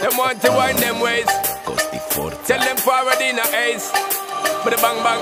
Them want to wind them ways. Tell them forward in a ace. But the bang bang